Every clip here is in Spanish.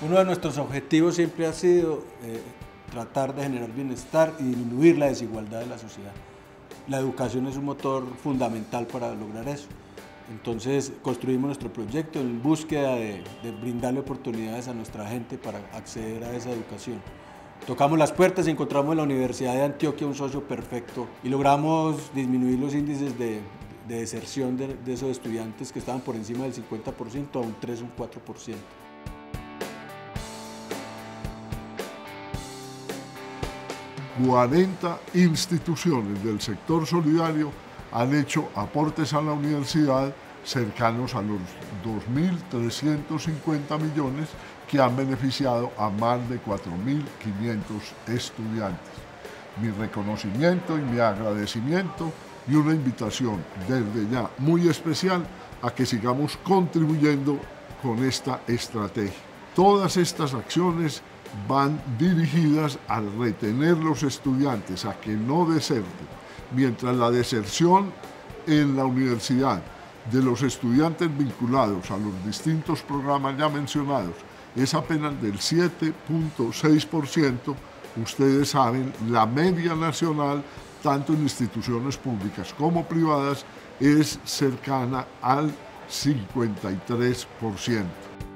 Uno de nuestros objetivos siempre ha sido eh, tratar de generar bienestar y disminuir la desigualdad de la sociedad. La educación es un motor fundamental para lograr eso. Entonces construimos nuestro proyecto en búsqueda de, brindarle oportunidades a nuestra gente para acceder a esa educación. Tocamos las puertas y encontramos en la Universidad de Antioquia un socio perfecto y logramos disminuir los índices de, de deserción de, de, esos estudiantes que estaban por encima del 50% a un 3 o un 4%. ...40 instituciones del sector solidario han hecho aportes a la universidad cercanos a los 2.350 millones que han beneficiado a más de 4.500 estudiantes. Mi reconocimiento y mi agradecimiento y una invitación desde ya muy especial a que sigamos contribuyendo con esta estrategia. Todas estas acciones van dirigidas a retener los estudiantes, a que no deserten, mientras la deserción en la universidad de los estudiantes vinculados a los distintos programas ya mencionados es apenas del 7.6%, ustedes saben, la media nacional, tanto en instituciones públicas como privadas, es cercana al 53%.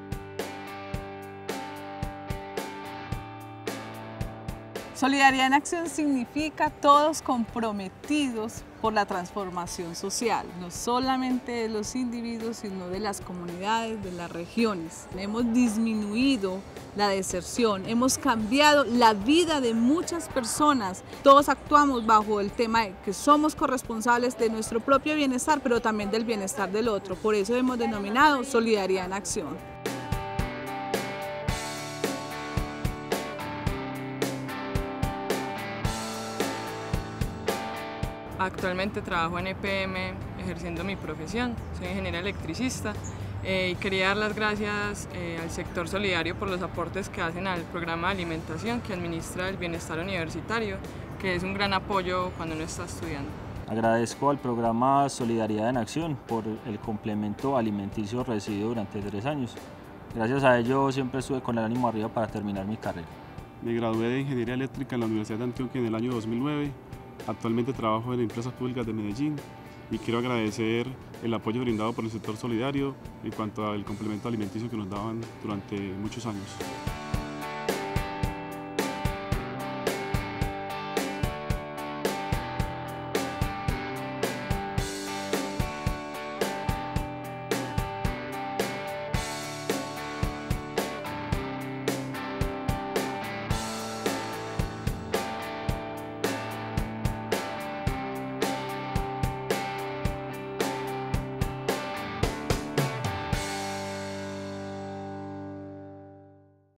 Solidaridad en Acción significa todos comprometidos por la transformación social, no solamente de los individuos, sino de las comunidades, de las regiones. Hemos disminuido la deserción, hemos cambiado la vida de muchas personas. Todos actuamos bajo el tema de que somos corresponsables de nuestro propio bienestar, pero también del bienestar del otro. Por eso hemos denominado Solidaridad en Acción. Actualmente trabajo en EPM ejerciendo mi profesión, soy ingeniera electricista eh, y quería dar las gracias eh, al sector solidario por los aportes que hacen al programa de alimentación que administra el bienestar universitario, que es un gran apoyo cuando uno está estudiando. Agradezco al programa Solidaridad en Acción por el complemento alimenticio recibido durante tres años. Gracias a ello siempre estuve con el ánimo arriba para terminar mi carrera. Me gradué de Ingeniería Eléctrica en la Universidad de Antioquia en el año 2009 Actualmente trabajo en empresas públicas de Medellín y quiero agradecer el apoyo brindado por el sector solidario en cuanto al complemento alimenticio que nos daban durante muchos años.